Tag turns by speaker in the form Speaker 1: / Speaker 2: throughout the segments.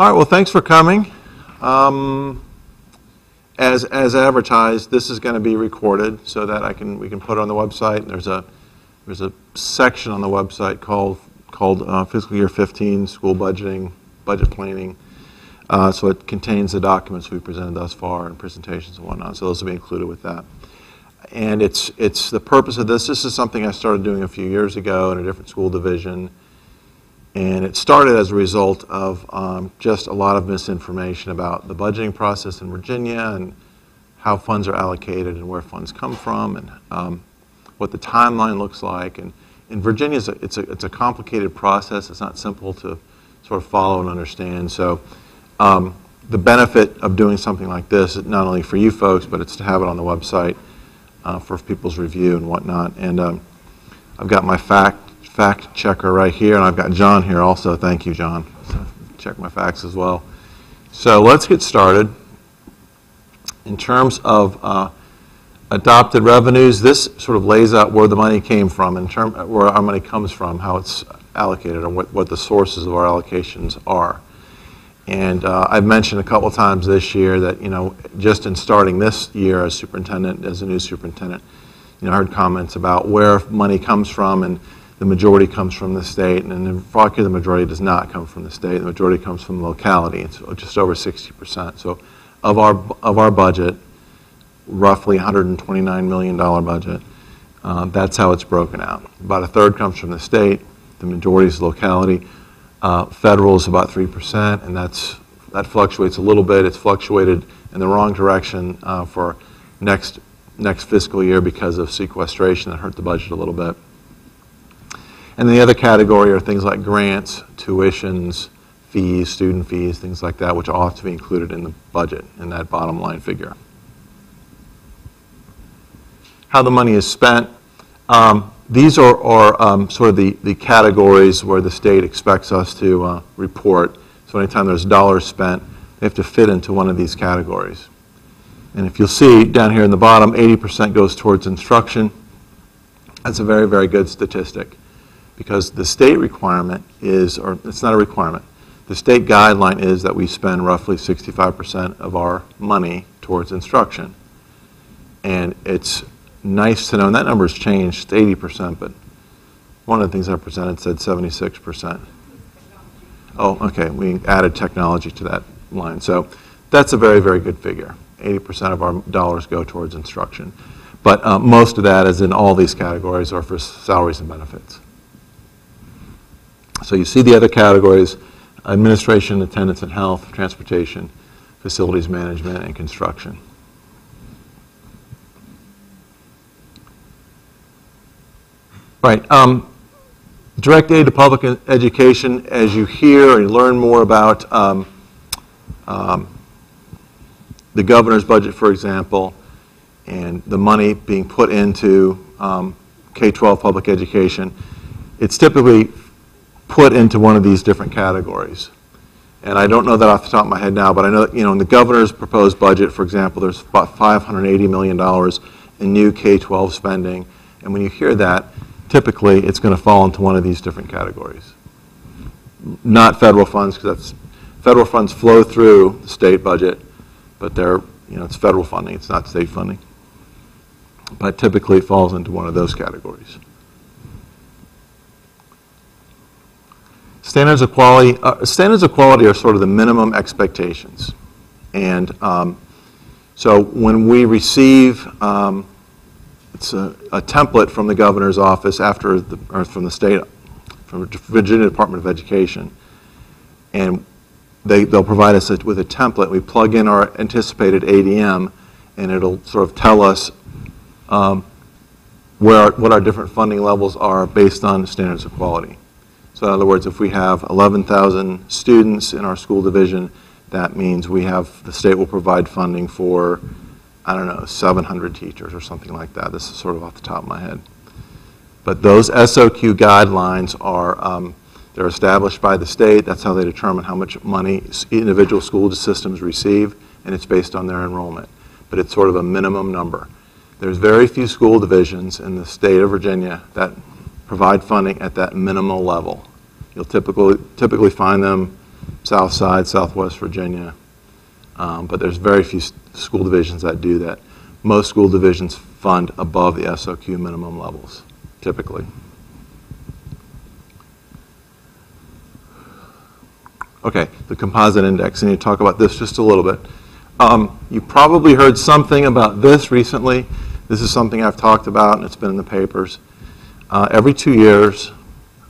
Speaker 1: All right, well, thanks for coming. Um, As, as advertised, this is going to be recorded so that I can, we can put it on the website. There's a, there's a section on the website called, called uh, fiscal year 15, school budgeting, budget planning. Uh, So it contains the documents we presented thus far and presentations and whatnot, so those will be included with that. And it's, it's the purpose of this, this is something I started doing a few years ago in a different school division. And it started as a result of um, just a lot of misinformation about the budgeting process in Virginia and how funds are allocated and where funds come from and um, what the timeline looks like. And in Virginia, it's a, it's, a, it's a complicated process. It's not simple to sort of follow and understand. So um, the benefit of doing something like this, not only for you folks, but it's to have it on the website uh, for people's review and whatnot. And um, I've got my fact fact checker right here, and I've got John here also. Thank you, John. Check my facts as well. So let's get started. In terms of uh, adopted revenues, this sort of lays out where the money came from, in term, where our money comes from, how it's allocated, and what, what the sources of our allocations are. And uh, I've mentioned a couple times this year that, you know, just in starting this year as superintendent, as a new superintendent, you know, I heard comments about where money comes from, and the majority comes from the state, and in Fauquier, the majority does not come from the state. The majority comes from the locality. It's just over 60%. So of our, of our budget, roughly $129 million budget, uh, that's how it's broken out. About a third comes from the state, the majority is locality. Uh, federal is about 3%, and that's, that fluctuates a little bit. It's fluctuated in the wrong direction uh, for next, next fiscal year because of sequestration that hurt the budget a little bit. And the other category are things like grants, tuitions, fees, student fees, things like that, which ought to be included in the budget, in that bottom line figure. How the money is spent. Um, these are, are um, sort of the, the categories where the state expects us to uh, report. So anytime there's dollars spent, they have to fit into one of these categories. And if you'll see down here in the bottom, 80% goes towards instruction. That's a very, very good statistic because the state requirement is, or it's not a requirement, the state guideline is that we spend roughly 65% of our money towards instruction. And it's nice to know, and that number has changed to 80%, but one of the things I presented said 76%. Oh, okay, we added technology to that line. So that's a very, very good figure. 80% of our dollars go towards instruction. But uh, most of that is in all these categories are for salaries and benefits. So you see the other categories, administration, attendance and health, transportation, facilities management, and construction. Right. Um, direct aid to public education, as you hear and learn more about um, um, the governor's budget, for example, and the money being put into um, K-12 public education, it's typically put into one of these different categories. And I don't know that off the top of my head now, but I know, that, you know, in the governor's proposed budget, for example, there's about $580 million in new K-12 spending. And when you hear that, typically it's going to fall into one of these different categories. Not federal funds, because that's federal funds flow through the state budget, but they're, you know, it's federal funding, it's not state funding. But typically it falls into one of those categories. Standards of quality, uh, standards of quality are sort of the minimum expectations. And um, so when we receive, um, it's a, a, template from the governor's office after the, or from the state, from the Virginia Department of Education, and they, they'll provide us with a template. We plug in our anticipated ADM, and it'll sort of tell us um, where our, what our different funding levels are based on standards of quality. So in other words, if we have 11,000 students in our school division, that means we have, the state will provide funding for, I don't know, 700 teachers or something like that. This is sort of off the top of my head. But those SOQ guidelines are, um, they're established by the state. That's how they determine how much money individual school systems receive, and it's based on their enrollment. But it's sort of a minimum number. There's very few school divisions in the state of Virginia that provide funding at that minimal level. You'll typically, typically find them South Side, Southwest Virginia. Um, But there's very few school divisions that do that. Most school divisions fund above the SOQ minimum levels, typically. Okay, the composite index, and you talk about this just a little bit. Um, You probably heard something about this recently. This is something I've talked about, and it's been in the papers. Uh, Every two years,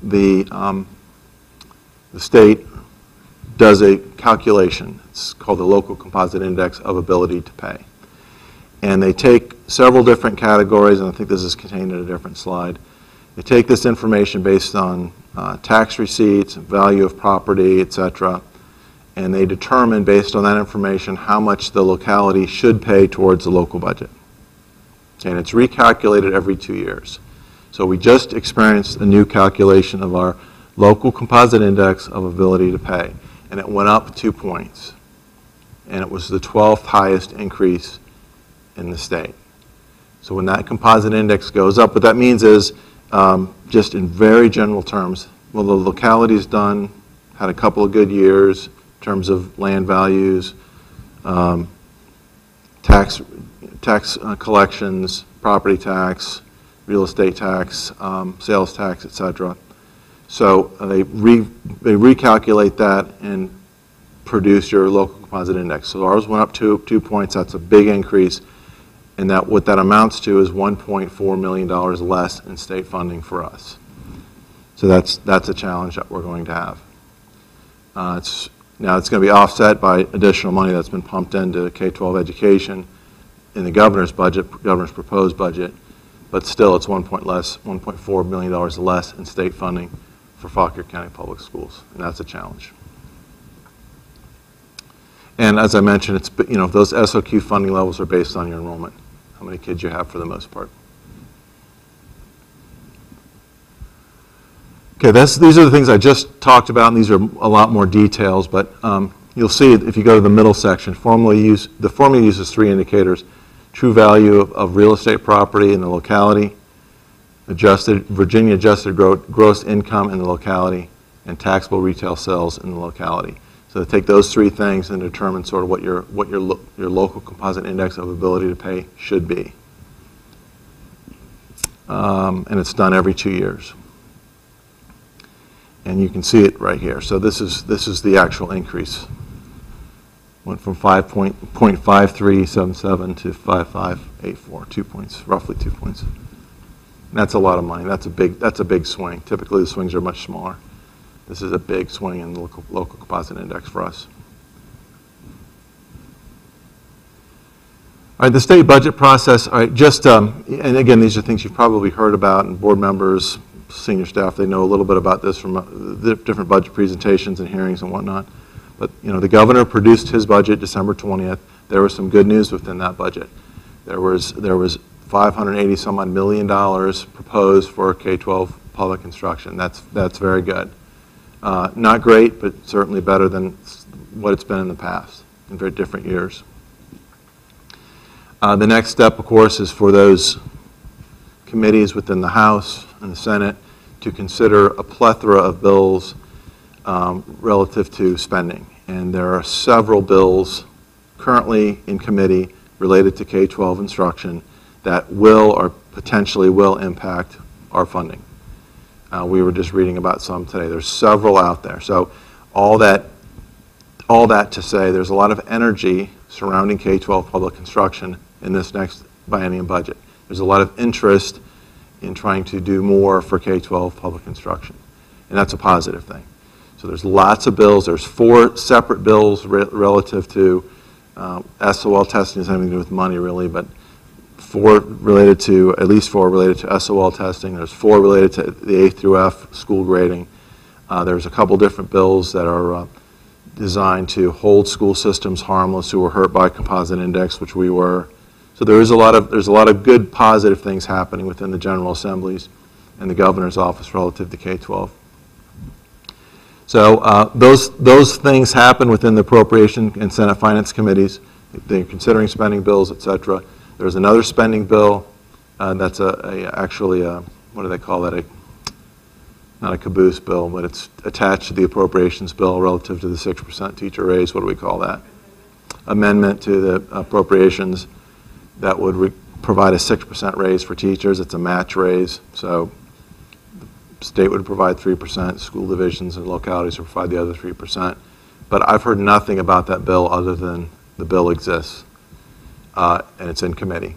Speaker 1: the, um, the state does a calculation. It's called the Local Composite Index of Ability to Pay. And they take several different categories, and I think this is contained in a different slide. They take this information based on uh, tax receipts, value of property, et cetera, and they determine, based on that information, how much the locality should pay towards the local budget. And it's recalculated every two years. So we just experienced a new calculation of our local composite index of ability to pay, and it went up two points. And it was the 12th highest increase in the state. So when that composite index goes up, what that means is, um, just in very general terms, well, the locality's done, had a couple of good years in terms of land values, um, tax, tax uh, collections, property tax, real estate tax, um, sales tax, et cetera. So uh, they re, they recalculate that and produce your local composite index. So ours went up two, two points, that's a big increase. And that, what that amounts to is $1.4 million less in state funding for us. So that's, that's a challenge that we're going to have. Uh, It's, now, it's going to be offset by additional money that's been pumped into K-12 education in the governor's budget, governor's proposed budget, but still, it's one point less, $1.4 million less in state funding for Fauquier County Public Schools, and that's a challenge. And as I mentioned, it's, you know, those SOQ funding levels are based on your enrollment, how many kids you have for the most part. Okay, that's, these are the things I just talked about, and these are a lot more details, but um, you'll see if you go to the middle section, formula use, the formula uses three indicators, true value of, of real estate property in the locality, adjusted, Virginia adjusted gro- gross income in the locality, and taxable retail sales in the locality. So take those three things and determine sort of what your, what your, lo- your local composite index of ability to pay should be. Um, And it's done every two years. And you can see it right here. So this is, this is the actual increase. Went from 5.5377 to 5584, two points, roughly two points. That's a lot of money. That's a big, that's a big swing. Typically, the swings are much smaller. This is a big swing in the local, local composite index for us. All right, the state budget process, all right, just, um, and again, these are things you've probably heard about, and board members, senior staff, they know a little bit about this from uh, the different budget presentations and hearings and whatnot. But, you know, the governor produced his budget December 20th. There was some good news within that budget. There was, there was 580 some odd million dollars proposed for K-12 public instruction. That's, that's very good. Uh, Not great, but certainly better than what it's been in the past, in very different years. Uh, The next step, of course, is for those committees within the House and the Senate to consider a plethora of bills um, relative to spending. And there are several bills currently in committee related to K-12 instruction that will or potentially will impact our funding. Uh, We were just reading about some today. There's several out there. So all that, all that to say, there's a lot of energy surrounding K-12 public construction in this next biennium budget. There's a lot of interest in trying to do more for K-12 public instruction, and that's a positive thing. So there's lots of bills. There's four separate bills re- relative to um, SOL testing, has nothing to do with money really, but four related to, at least four related to SOL testing. There's four related to the A through F school grading. Uh, There's a couple different bills that are uh, designed to hold school systems harmless who were hurt by composite index, which we were. So there is a lot of, there's a lot of good, positive things happening within the General Assemblies and the Governor's Office relative to K-12. So uh, those, those things happen within the Appropriation and Senate Finance Committees. They're considering spending bills, et cetera. There's another spending bill uh, that's a, a- actually, a- what do they call that? A not a caboose bill, but it's attached to the appropriations bill relative to the 6% teacher raise. What do we call that? Amendment to the appropriations that would provide a 6% raise for teachers. It's a match raise, so the state would provide 3%, school divisions and localities would provide the other 3%. But I've heard nothing about that bill other than the bill exists, uh, and it's in committee.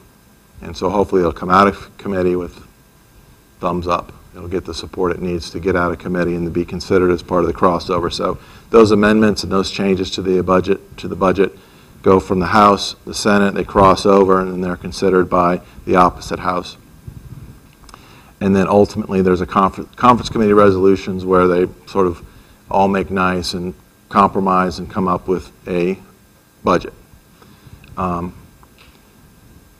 Speaker 1: And so hopefully it'll come out of committee with thumbs up. It'll get the support it needs to get out of committee and to be considered as part of the crossover. So those amendments and those changes to the budget, to the budget go from the House, the Senate, they cross over, and then they're considered by the opposite House. And then ultimately, there's a conference, conference committee resolutions where they sort of all make nice and compromise and come up with a budget. Um,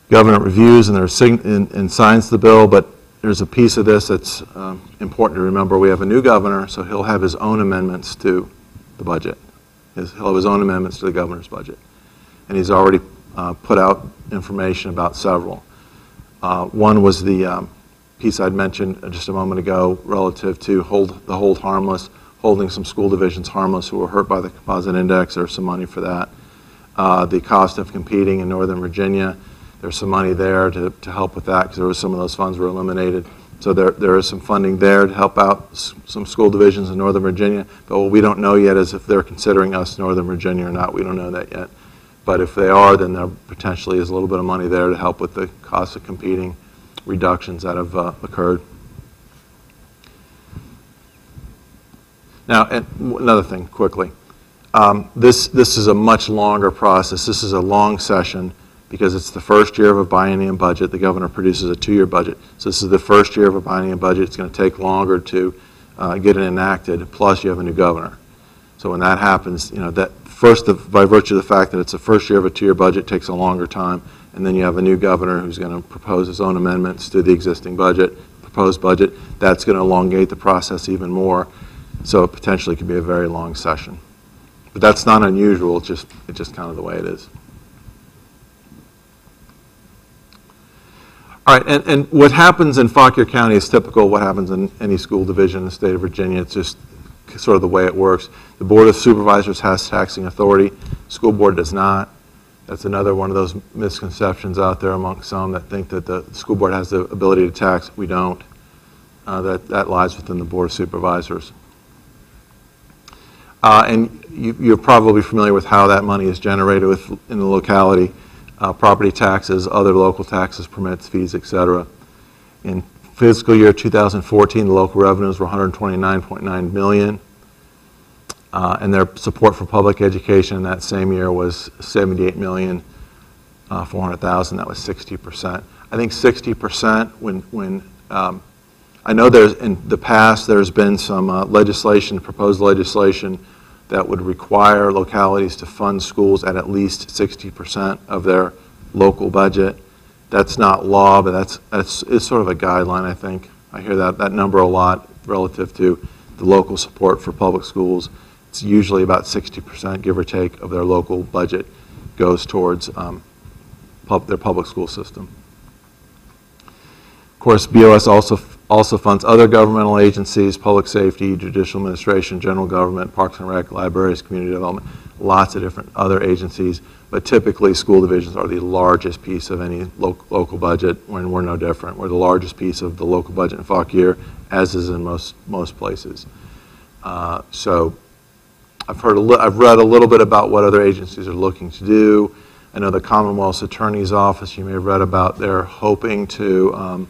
Speaker 1: Governor reviews and, and, and signs the bill, but there's a piece of this that's um, important to remember. We have a new governor, so he'll have his own amendments to the budget. His, he'll have his own amendments to the governor's budget. And he's already uh, put out information about several. Uh, one was the um, piece I'd mentioned just a moment ago relative to hold the hold harmless, holding some school divisions harmless who were hurt by the composite index. There's some money for that. Uh, the cost of competing in Northern Virginia, there's some money there to, to help with that because there was some of those funds were eliminated. So there, there is some funding there to help out some school divisions in Northern Virginia. But what we don't know yet is if they're considering us Northern Virginia or not. We don't know that yet. But if they are, then there potentially is a little bit of money there to help with the cost of competing reductions that have uh, occurred. Now, another thing, quickly. Um, This, this is a much longer process. This is a long session because it's the first year of a biennium budget. The governor produces a two-year budget. So this is the first year of a biennium budget. It's going to take longer to uh, get it enacted, plus you have a new governor. So when that happens, you know, that first, the- by virtue of the fact that it's the first year of a two-year budget, takes a longer time, and then you have a new governor who's going to propose his own amendments to the existing budget, proposed budget, that's going to elongate the process even more, so it potentially could be a very long session. But that's not unusual, it's just, it's just kind of the way it is. All right, and, and what happens in Fauquier County is typical of what happens in any school division in the state of Virginia. It's just sort of the way it works. The Board of Supervisors has taxing authority, school board does not. That's another one of those misconceptions out there among some that think that the school board has the ability to tax. We don't. Uh, That, that lies within the Board of Supervisors. Uh, And you, you're probably familiar with how that money is generated with, in the locality, uh, property taxes, other local taxes, permits, fees, etc. In fiscal year 2014, the local revenues were 129.9 million. Uh, And their support for public education in that same year was 78 million, uh, 400,000, that was 60%. I think 60% when, when, um, I know there's, in the past, there's been some uh, legislation, proposed legislation that would require localities to fund schools at at least 60% of their local budget. That's not law, but that's, that's, it's sort of a guideline, I think. I hear that, that number a lot relative to the local support for public schools. It's usually about 60%, give or take, of their local budget goes towards um, pub, their public school system. Of course, BOS also, also funds other governmental agencies, public safety, judicial administration, general government, parks and rec, libraries, community development, lots of different other agencies. But typically, school divisions are the largest piece of any lo- local budget, when we're no different. We're the largest piece of the local budget in Fauquier, as is in most, most places. Uh, So I've heard, a I've read a little bit about what other agencies are looking to do. I know the Commonwealth's Attorney's Office, you may have read about, they're hoping to, um,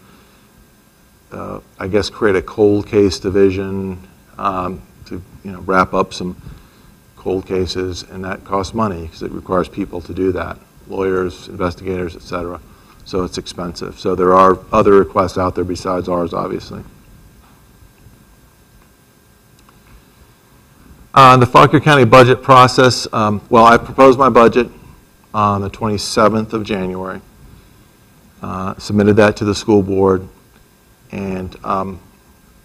Speaker 1: uh, I guess, create a cold case division um, to, you know, wrap up some cold cases, and that costs money because it requires people to do that, lawyers, investigators, et cetera. So it's expensive. So there are other requests out there besides ours, obviously. Uh, The Fauquier County budget process, um, well, I proposed my budget on the 27th of January, Uh, submitted that to the school board, and um,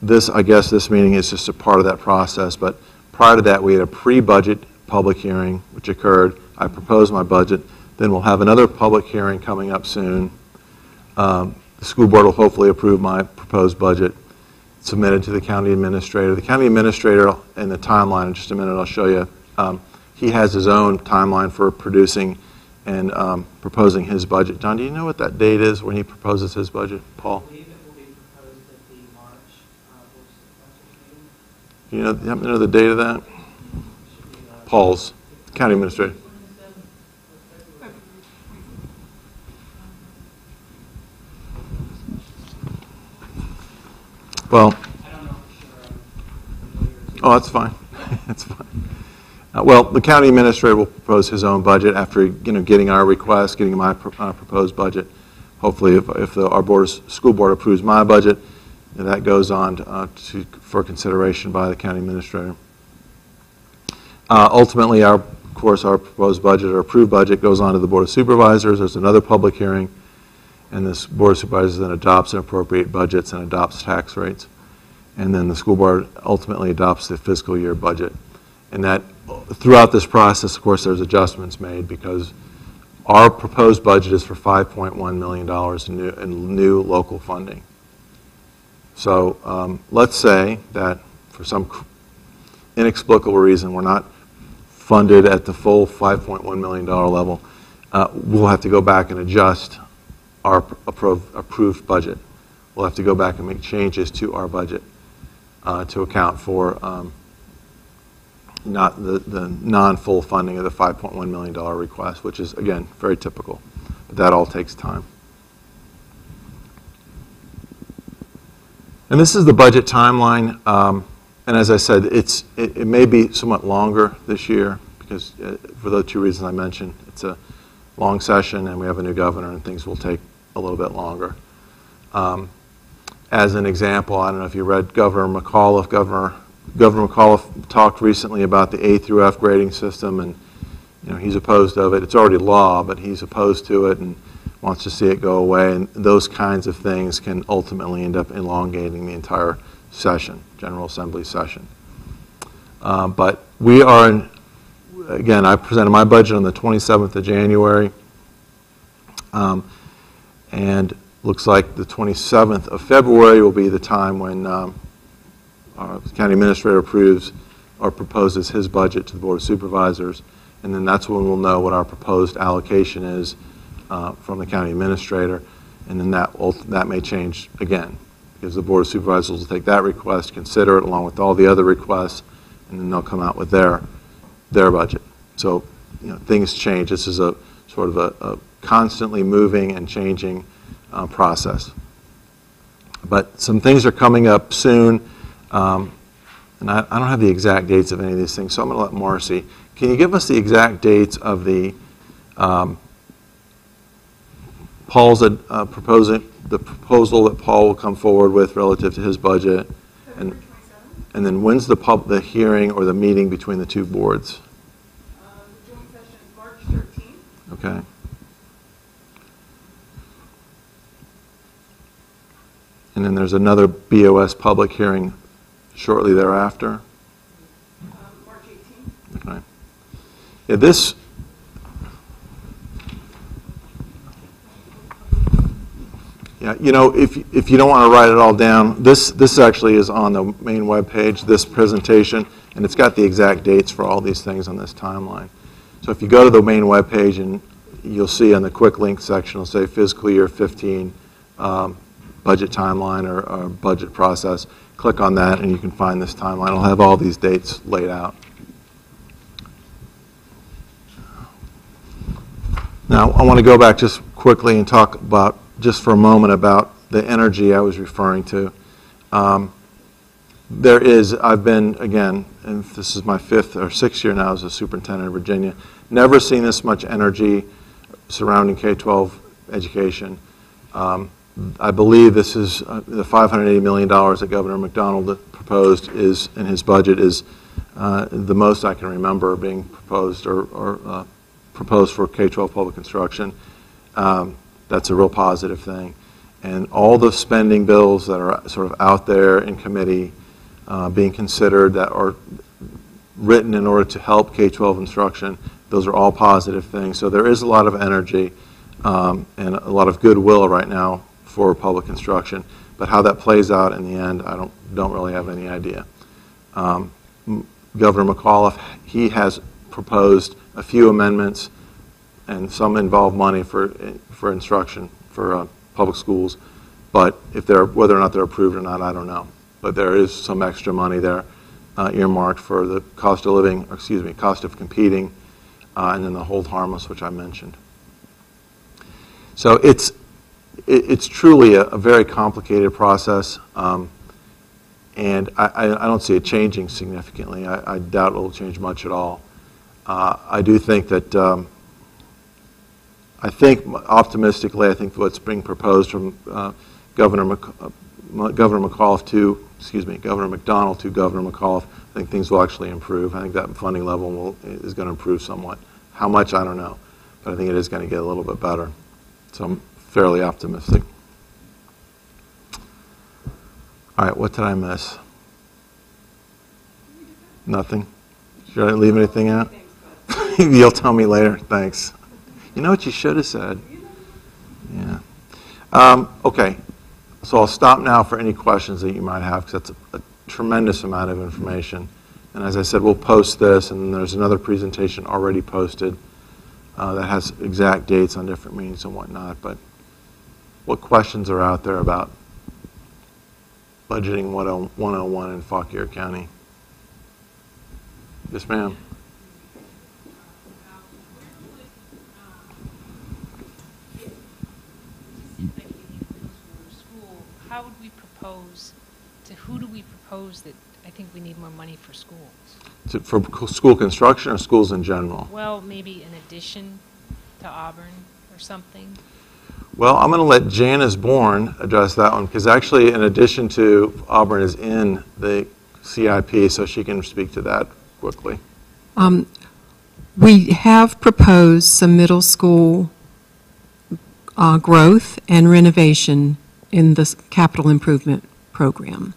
Speaker 1: this, I guess, this meeting is just a part of that process, but prior to that, we had a pre-budget public hearing, which occurred. I proposed my budget, then we'll have another public hearing coming up soon. Um, The school board will hopefully approve my proposed budget, submitted to the county administrator. The county administrator, in the timeline, in just a minute, I'll show you, um, he has his own timeline for producing and um, proposing his budget. John, do you know what that date is when he proposes his budget, Paul?
Speaker 2: I believe it will be proposed at the March, uh, what's the budget meeting?
Speaker 1: Do you know, you know the date of that? Paul's, county administrator. Well, Oh, that's fine. That's fine. Uh, Well, the county administrator will propose his own budget after, you know, getting our request, getting my uh, proposed budget. Hopefully, if, if the- our board, school board approves my budget, then that goes on to, uh, to, for consideration by the county administrator. Uh, Ultimately, our, of course, our proposed budget or approved budget goes on to the Board of Supervisors. There's another public hearing, and this Board of Supervisors then adopts and appropriate budgets and adopts tax rates. And then the school board ultimately adopts the fiscal year budget. And that, throughout this process, of course, there's adjustments made because our proposed budget is for $5.1 million in new, in new local funding. So um, let's say that for some inexplicable reason, we're not funded at the full $5.1 million level, uh, we'll have to go back and adjust our appro- approved budget. We'll have to go back and make changes to our budget uh, to account for um, not the, the non-full funding of the $5.1 million request, which is, again, very typical. But that all takes time. And this is the budget timeline. Um, and as I said, it's, it, it may be somewhat longer this year because uh, for the two reasons I mentioned, it's a long session and we have a new governor and things will take a little bit longer. Um, as an example, I don't know if you read Governor McAuliffe. Governor, Governor McAuliffe talked recently about the A through F grading system and you know, he's opposed of it. It's already law, but he's opposed to it and wants to see it go away. And those kinds of things can ultimately end up elongating the entire session, General Assembly session. Uh, but we are, in, again, I presented my budget on the 27th of January. Um, and looks like the 27th of February will be the time when um, our county administrator approves or proposes his budget to the Board of Supervisors. And then that's when we'll know what our proposed allocation is uh, from the county administrator. And then that, will- that may change again, because the Board of Supervisors will take that request, consider it along with all the other requests, and then they'll come out with their, their budget. So, you know, things change. This is a sort of a, a constantly moving and changing uh, process. But some things are coming up soon, um, and I, I don't have the exact dates of any of these things, so I'm going to let Marcy. Can you give us the exact dates of the um, Paul's uh, proposing the proposal that Paul will come forward with relative to his budget, and and then when's the pub the hearing or the meeting between the two boards?
Speaker 3: Uh, The joint session is March 13th.
Speaker 1: Okay. And then there's another BOS public hearing shortly thereafter.
Speaker 3: um, March 18th.
Speaker 1: Okay. Yeah, this, yeah, you know, if, if you don't want to write it all down, this, this actually is on the main webpage, this presentation, and it's got the exact dates for all these things on this timeline. So if you go to the main webpage and you'll see on the quick link section, it'll say fiscal year 15 um, budget timeline or, or budget process. Click on that and you can find this timeline. It'll have all these dates laid out. Now, I want to go back just quickly and talk about, just for a moment, about the energy I was referring to. Um, There is, I've been, again, and this is my fifth or sixth year now as a superintendent of Virginia, never seen this much energy surrounding K-12 education. Um, I believe this is, uh, the $580 million that Governor McDonnell proposed is, in his budget, is uh, the most I can remember being proposed or, or uh, proposed for K-12 public instruction. Um, That's a real positive thing. And all the spending bills that are sort of out there in committee uh, being considered that are written in order to help K-12 instruction, those are all positive things. So there is a lot of energy um, and a lot of goodwill right now for public instruction. But how that plays out in the end, I don't, don't really have any idea. Um, Governor McAuliffe, he has proposed a few amendments, and some involve money for, for instruction, for uh, public schools. But if they're, whether or not they're approved or not, I don't know. But there is some extra money there uh, earmarked for the cost of living, or excuse me, cost of competing, uh, and then the hold harmless, which I mentioned. So it's, it- it's truly a a very complicated process, um, and I- I don't see it changing significantly. I I doubt it'll change much at all. Uh, I do think that, um, I think optimistically, I think what's being proposed from uh, Governor Mc- uh, Governor McAuliffe to, excuse me, Governor McDonnell to Governor McAuliffe, I think things will actually improve. I think that funding level will, is going to improve somewhat. How much, I don't know, but I think it is going to get a little bit better. So I'm fairly optimistic. All right, what did I miss? Nothing? Should I leave anything out? You'll tell me later, thanks. You know what you should have said? Yeah. Um, Okay, so I'll stop now for any questions that you might have, because that's a- a tremendous amount of information. And as I said, we'll post this, and there's another presentation already posted uh, that has exact dates on different meetings and whatnot, but what questions are out there about budgeting 10 101 in Fauquier County? Yes, ma'am?
Speaker 4: Propose, to who do we propose that, I think we need more money for schools?
Speaker 1: To- For co- school construction or schools in general?
Speaker 4: Well, maybe in addition to Auburn or something?
Speaker 1: Well, I'm going to let Janice Bourne address that one, because actually, in addition to, Auburn is in the CIP, so she can speak to that quickly.
Speaker 5: Um, We have proposed some middle school uh, growth and renovation in the capital improvement program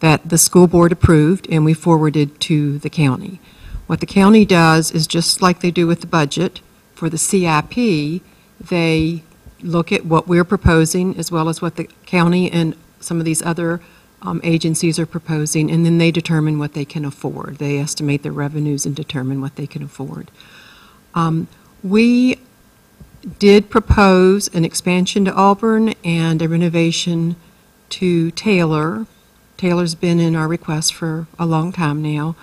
Speaker 5: that the school board approved and we forwarded to the county. What the county does is just like they do with the budget, for the CIP, they look at what we're proposing as well as what the county and some of these other um, agencies are proposing, and then they determine what they can afford. They estimate their revenues and determine what they can afford. Um, We did propose an expansion to Auburn and a renovation to Taylor. Taylor's been in our request for a long time now.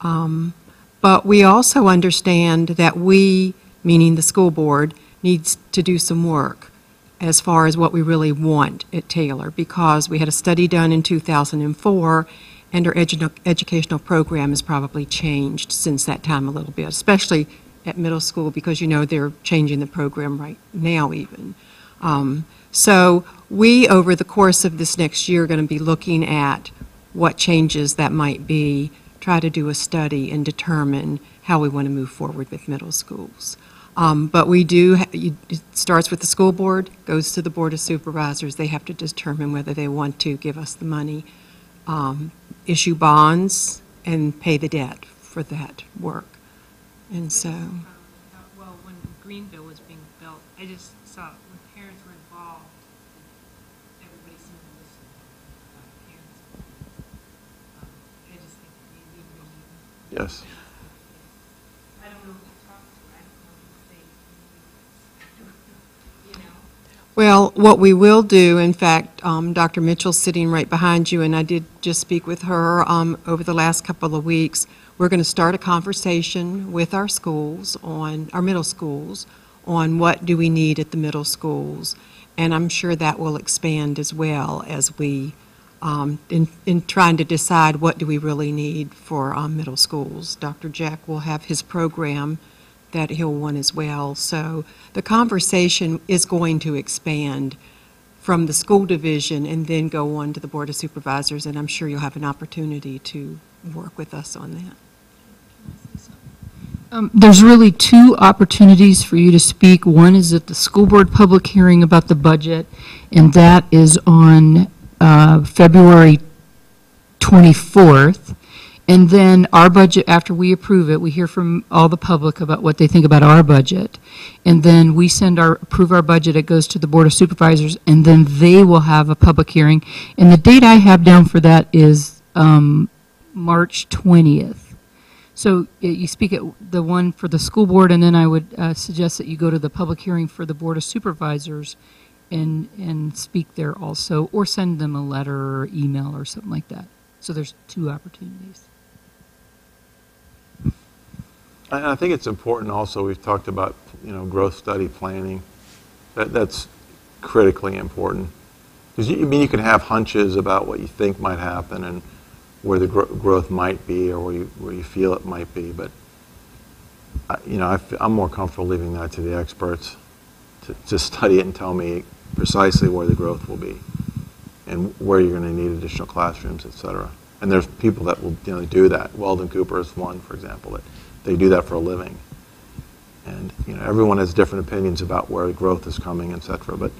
Speaker 5: Um, But we also understand that we, meaning the school board, needs to do some work as far as what we really want at Taylor, because we had a study done in 2004, and our edu- educational program has probably changed since that time a little bit, especially at middle school, because you know they're changing the program right now even. Um, So we, over the course of this next year, are going to be looking at what changes that might be, try to do a study and determine how we want to move forward with middle schools. Um, But we do, it starts with the school board, goes to the Board of Supervisors. They have to determine whether they want to give us the money, um, issue bonds, and pay the debt for that work. And so,
Speaker 4: Well, when Greenville was being built, I just saw when parents were involved, everybody seemed to listen. uh, parents. Um, I just think we we
Speaker 1: Yes.
Speaker 4: I don't know who to talk to, I don't know who to say, you know?
Speaker 5: Well, what we will do, in fact, um, Dr. Mitchell's sitting right behind you, and I did just speak with her um, over the last couple of weeks. We're going to start a conversation with our schools on, our middle schools, on what do we need at the middle schools. And I'm sure that will expand as well as we, um, in, in trying to decide what do we really need for um, middle schools. Dr. Jeck will have his program that he'll want as well. So the conversation is going to expand from the school division and then go on to the Board of Supervisors, and I'm sure you'll have an opportunity to work with us on that.
Speaker 6: Um, There's really two opportunities for you to speak. One is at the school board public hearing about the budget, and that is on uh, February 24th. And then our budget, after we approve it, we hear from all the public about what they think about our budget. And then we send our, approve our budget, it goes to the Board of Supervisors, and then they will have a public hearing. And the date I have down for that is um, March 20th. So you speak at the one for the school board, and then I would uh, suggest that you go to the public hearing for the Board of Supervisors and, and speak there also, or send them a letter or email or something like that. So there's two opportunities.
Speaker 1: And I think it's important also, we've talked about, you know, growth study planning. That, that's critically important. Because you, I mean, you can have hunches about what you think might happen and where the gro- growth might be or where you, where you feel it might be, but, I- you know, I I'm more comfortable leaving that to the experts to, to study it and tell me precisely where the growth will be and where you're going to need additional classrooms, et cetera. And there's people that will, you know, do that. Weldon Cooper is one, for example, that they do that for a living. And, you know, everyone has different opinions about where growth is coming, et cetera, but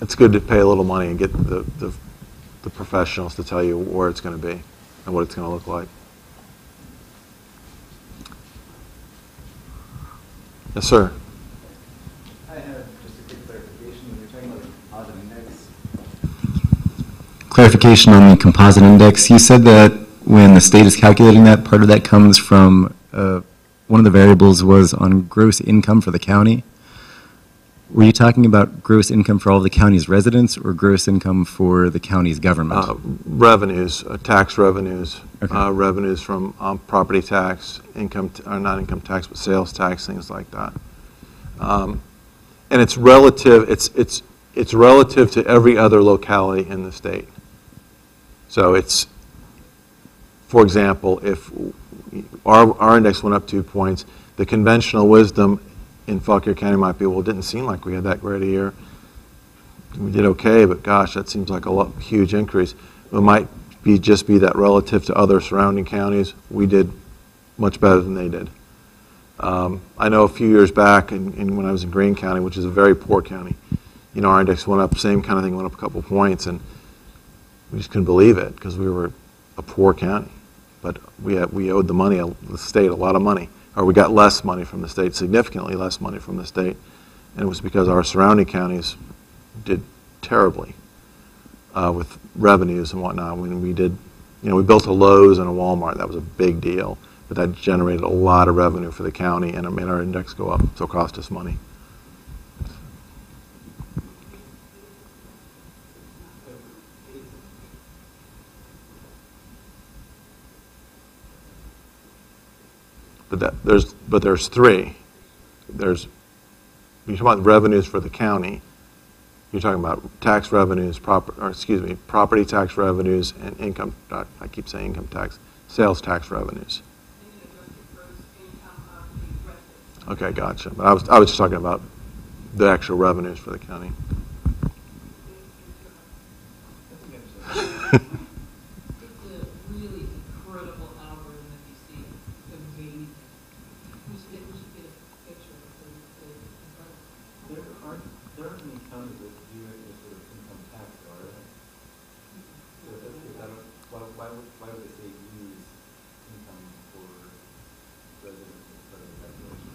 Speaker 1: it's good to pay a little money and get the, the, the professionals to tell you where it's going to be and what it's going to look like. Yes, sir.
Speaker 7: I have just a quick clarification. When you're talking about the composite index,
Speaker 8: Clarification on the composite index, you said that when the state is calculating that, part of that comes from, uh, one of the variables was on gross income for the county. Were you talking about gross income for all the county's residents or gross income for the county's
Speaker 1: Uh,
Speaker 8: government?
Speaker 1: Revenues, uh, tax revenues,
Speaker 8: Okay.
Speaker 1: uh, revenues from um, property tax, income, t- or not income tax, but sales tax, things like that. Um, And it's relative, it's, it's, it's relative to every other locality in the state. So it's, for example, if our, our index went up two points, the conventional wisdom in Fauquier County might be, well, it didn't seem like we had that great a year we did okay, but gosh, that seems like a lot, huge increase. It might be, just be that relative to other surrounding counties, we did much better than they did. Um, I know a few years back, in, in when I was in Greene County, which is a very poor county, you know, our index went up, same kind of thing, went up a couple points, and we just couldn't believe it, because we were a poor county. But we, we owed the money, the state, a lot of money, or we got less money from the state, significantly less money from the state, and it was because our surrounding counties did terribly uh, with revenues and whatnot. When we did, you know, we built a Lowe's and a Walmart. That was a big deal, but that generated a lot of revenue for the county, and it made our index go up, so it cost us money. But that there's but there's three. There's you're talking about revenues for the county. You're talking about tax revenues, proper, or excuse me, property tax revenues and income, I keep saying income tax, sales tax revenues. Okay, gotcha. But I was, I was just talking about the actual revenues for the county.
Speaker 7: I think I understand.
Speaker 2: It's a really incredible algorithm that you see. It's amazing. We should get, we should get a picture of it. so it's incredible.
Speaker 7: There aren't, there aren't any counties that do it as sort of income tax, though, are there? So if that- if that, why, why would, why would they say use income for residents as part of the calculation?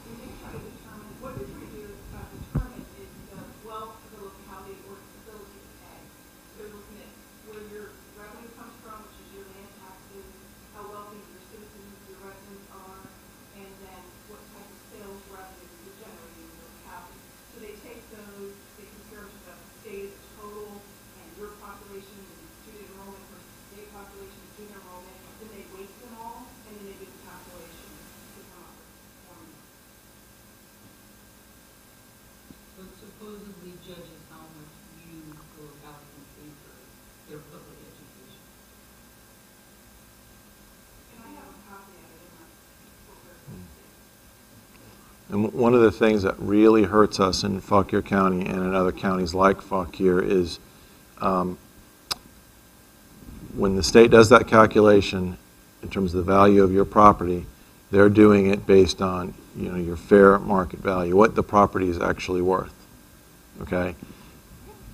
Speaker 3: What they try to determine, what they're trying to uh, determine is the wealth of the locality or its ability to pay. They're looking at where your revenue comes from, which is your land taxes, how wealthy your citizens, your residents are, and then what type of sales revenue you're generating in your locality. So they take those, they compare to the state as a total, and your population, and student enrollment versus state population, student enrollment, then they weight them all, and then they do the calculation to come up with a formula.
Speaker 2: But supposedly judges how much you or applicant pay for their public education.
Speaker 3: And I have a copy of it in my book.
Speaker 1: And one of the things that really hurts us in Fauquier County and in other counties like Fauquier is um, when the state does that calculation in terms of the value of your property, they're doing it based on, you know, your fair market value, what the property is actually worth. Okay?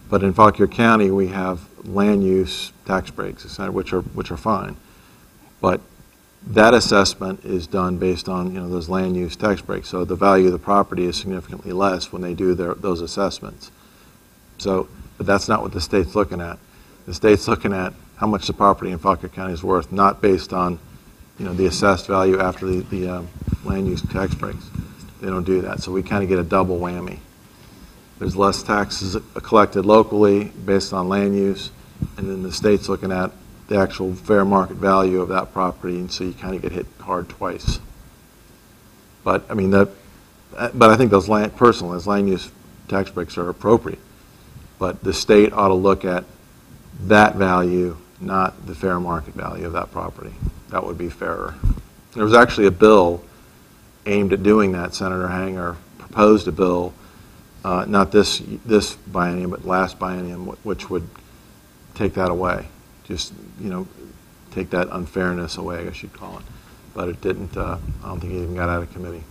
Speaker 1: But in Fauquier County, we have land use tax breaks, which are, which are fine. But that assessment is done based on, you know, those land use tax breaks. So the value of the property is significantly less when they do their, those assessments. So, but that's not what the state's looking at. The state's looking at how much the property in Fauquier County is worth, not based on, you know, the assessed value after the, the um, land use tax breaks. They don't do that, so we kind of get a double whammy. There's less taxes collected locally based on land use, and then the state's looking at the actual fair market value of that property, and so you kind of get hit hard twice. But, I mean, that, but I think those land, personally, those land use tax breaks are appropriate. But the state ought to look at that value, not the fair market value of that property. That would be fairer. There was actually a bill aimed at doing that. Senator Hanger proposed a bill, uh, not this, this biennium, but last biennium, which would take that away. Just, you know, take that unfairness away, I guess you'd call it. But it didn't, uh, I don't think it even got out of committee.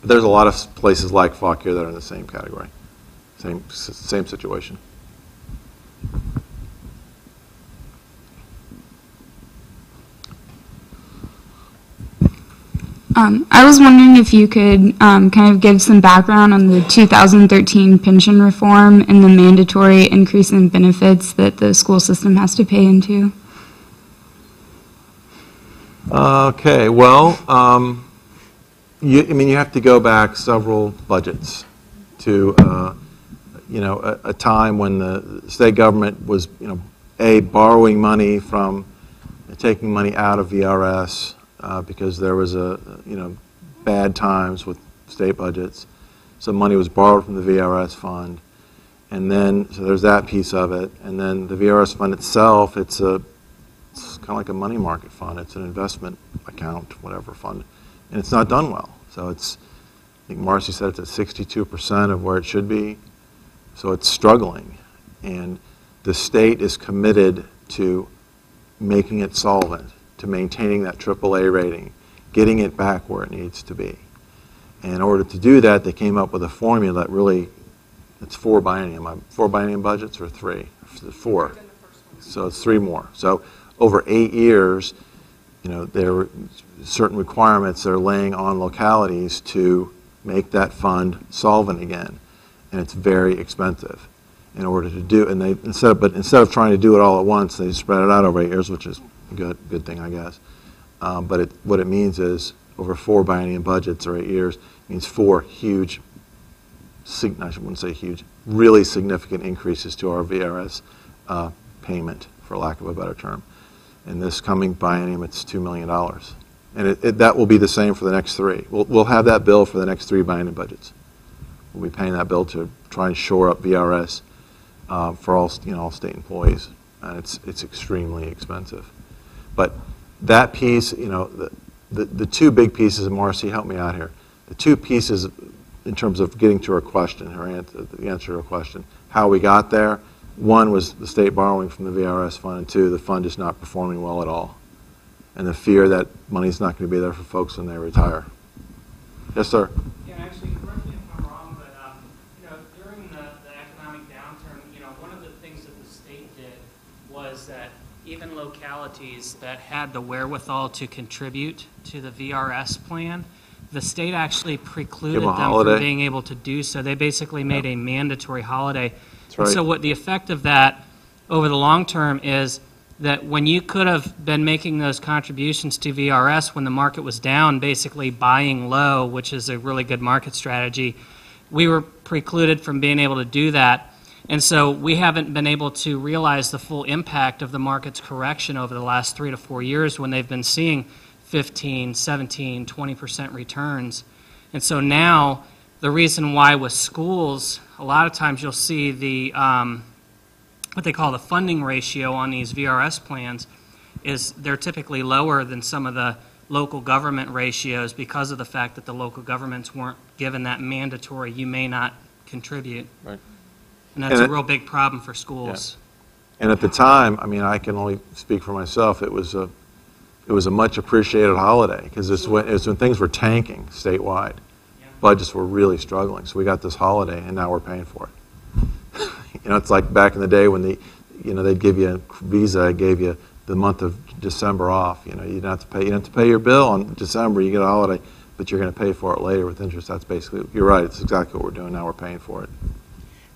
Speaker 1: But there's a lot of places like Fauquier that are in the same category, same, same situation.
Speaker 9: Um, I was wondering if you could um, kind of give some background on the 2013 pension reform and the mandatory increase in benefits that the school system has to pay into.
Speaker 1: Okay, well, um, you, I mean, you have to go back several budgets to, uh, you know, a, a time when the state government was, you know, A, borrowing money from, taking money out of VRS uh, because there was a, you know, bad times with state budgets. So money was borrowed from the VRS fund. And then, so there's that piece of it. And then the VRS fund itself, it's a, it's kind of like a money market fund. It's an investment account, whatever fund, and it's not done well. So it's, I think Marcy said it's at 62% of where it should be. So it's struggling, and the state is committed to making it solvent, to maintaining that AAA rating, getting it back where it needs to be. And in order to do that, they came up with a formula that really, it's four biennium, four biennium budgets or three? Four. So it's three more. So over eight years, you know, there are certain requirements they're laying on localities to make that fund solvent again. And it's very expensive in order to do, and they, instead of, but instead of trying to do it all at once, they spread it out over eight years, which is good, good thing, I guess. Um, but it, what it means is, over four biennium budgets or eight years, means four huge, I wouldn't say huge, really significant increases to our VRS uh, payment, for lack of a better term. In this coming biennium, it's $2 million. And it, it, that will be the same for the next three. We'll, we'll have that bill for the next three biennium budgets. We'll be paying that bill to try and shore up VRS uh, for all, you know, all state employees. And it's, it's extremely expensive. But that piece, you know, the, the, the two big pieces, and Marcy, help me out here. The two pieces in terms of getting to her question, her answer, the answer to her question, how we got there. One was the state borrowing from the VRS fund, and two, the fund is not performing well at all. And the fear that money's not going to be there for folks when they retire. Yes, sir.
Speaker 10: Yeah, actually, correct me if I'm wrong, but, um, you know, during the, the economic downturn, you know, one of the things that the state did was that even localities that had the wherewithal to contribute to the VRS plan, the state actually precluded
Speaker 1: Give 'em a
Speaker 10: them
Speaker 1: holiday.
Speaker 10: from being able to do so. They basically made a mandatory holiday.
Speaker 1: Right.
Speaker 10: so what the effect of that over the long term is that when you could have been making those contributions to VRS when the market was down, basically buying low, which is a really good market strategy, we were precluded from being able to do that. And so we haven't been able to realize the full impact of the market's correction over the last three to four years when they've been seeing 15, 17, 20% returns. And so now, the reason why with schools, a lot of times you'll see the, um, what they call the funding ratio on these VRS plans is they're typically lower than some of the local government ratios because of the fact that the local governments weren't given that mandatory, you may not contribute.
Speaker 1: Right.
Speaker 10: And that's
Speaker 1: And
Speaker 10: a
Speaker 1: it-
Speaker 10: real big problem for schools.
Speaker 1: And at the time, I mean, I can only speak for myself, it was a, it was a much appreciated holiday, because it's when, it's when things were tanking statewide. Budgets were really struggling, so we got this holiday, and now we're paying for it. You know, it's like back in the day when the, you know, they'd give you, a Visa gave you the month of December off, you know, you don't have to pay, you don't have to pay your bill on December, you get a holiday, but you're going to pay for it later with interest. That's basically, you're right, it's exactly what we're doing now, we're paying for it.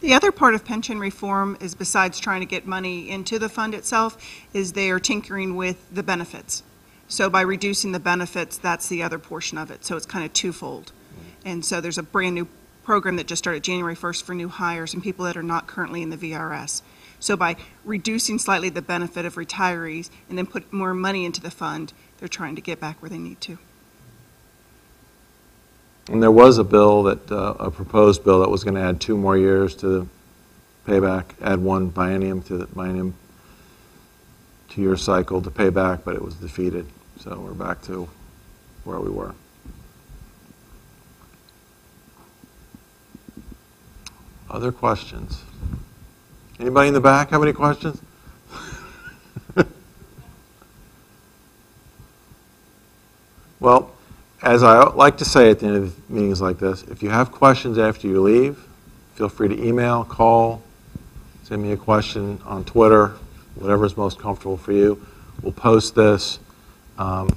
Speaker 3: The other part of pension reform is besides trying to get money into the fund itself, is they are tinkering with the benefits. So by reducing the benefits, that's the other portion of it, so it's kind of twofold. And so there's a brand-new program that just started January 1st for new hires and people that are not currently in the VRS. So by reducing slightly the benefit of retirees and then put more money into the fund, they're trying to get back where they need to.
Speaker 1: And there was a bill that, uh, a proposed bill that was going to add two more years to the payback, add one biennium to the biennium, two-year cycle to pay back, but it was defeated. So we're back to where we were. Other questions? Anybody in the back have any questions? Well, as I like to say at the end of meetings like this, if you have questions after you leave, feel free to email, call, send me a question on Twitter, whatever is most comfortable for you. We'll post this. Um,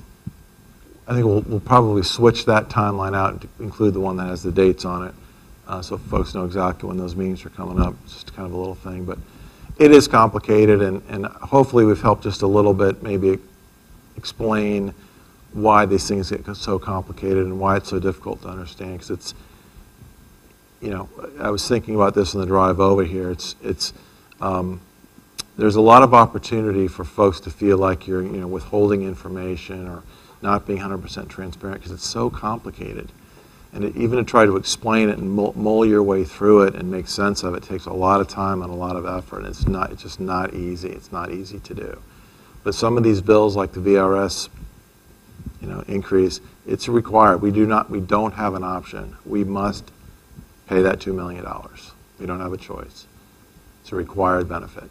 Speaker 1: I think we'll, we'll probably switch that timeline out to include the one that has the dates on it, uh, so folks know exactly when those meetings are coming up. It's just kind of a little thing, but it is complicated, and, and hopefully we've helped just a little bit maybe explain why these things get so complicated and why it's so difficult to understand. Because it's, you know, I was thinking about this on the drive over here. It's, it's, um, there's a lot of opportunity for folks to feel like you're, you know, withholding information or not being 100% transparent because it's so complicated. And it, even to try to explain it and mull, your way through it and make sense of it takes a lot of time and a lot of effort. And it's not, it's just not easy. It's not easy to do. But some of these bills, like the VRS you know, increase, it's required. We do not, we don't have an option. We must pay that $2 million. We don't have a choice. It's a required benefit.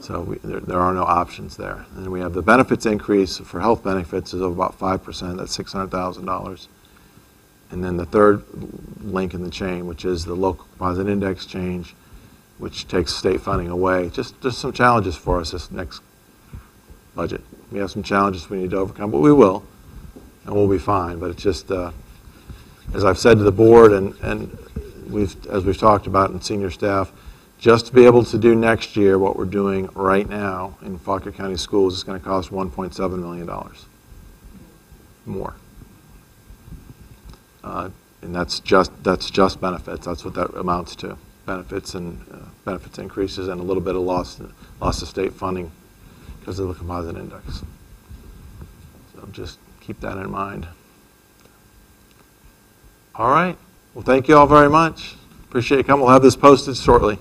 Speaker 1: So we, there, there are no options there. And we have the benefits increase for health benefits is of about 5%, that's $600,000. And then the third link in the chain, which is the local composite index change, which takes state funding away. Just, just some challenges for us this next budget. We have some challenges we need to overcome, but we will, and we'll be fine. But it's just, uh, as I've said to the board, and, and we've, as we've talked about in senior staff, just to be able to do next year what we're doing right now in Fauquier County Schools is going to cost $1.7 million more. Uh, and that's just, that's just benefits. That's what that amounts to. Benefits and uh, benefits increases and a little bit of loss, loss of state funding because of the composite index. So just keep that in mind. All right. Well, thank you all very much. Appreciate you coming. We'll have this posted shortly.